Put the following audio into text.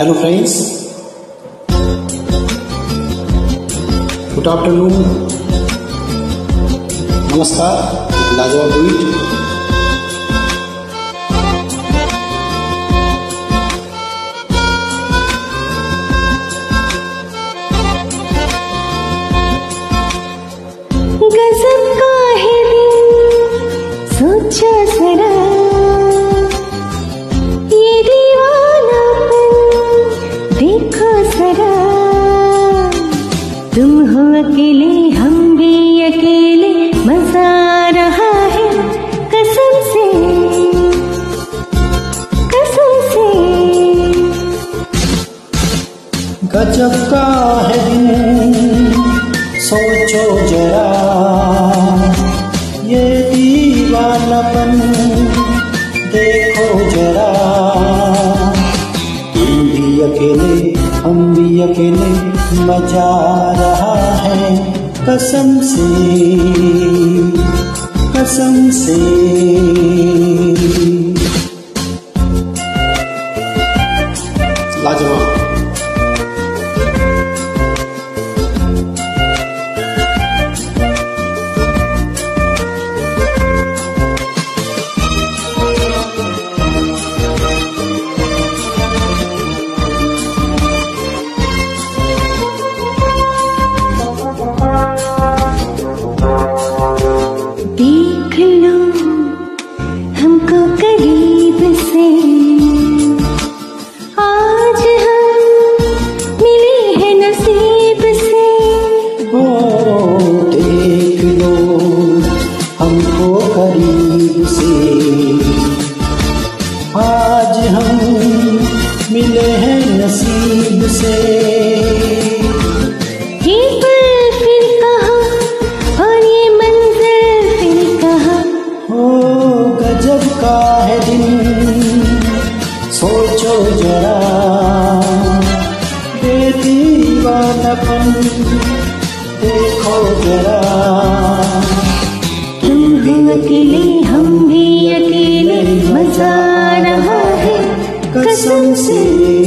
Hello friends good afternoon नमस्कार लाजवाब रुईट गजब का है अकेले, हम भी अकेले, मज़ा रहा है कसम से कसम से। गजब का है सोचो जरा, ये दीवानापन, देखो जरा। भी अकेले हम भी अकेले मज़ा रहा है। कसम से कसम से। लाजवाब। आज हम मिले हैं नसीब से। है दिन। सोचो जरा। बेदीवानापन देखो जरा। तुम भी अकेले हम भी अकेले मज़ा रहा है। कसम से।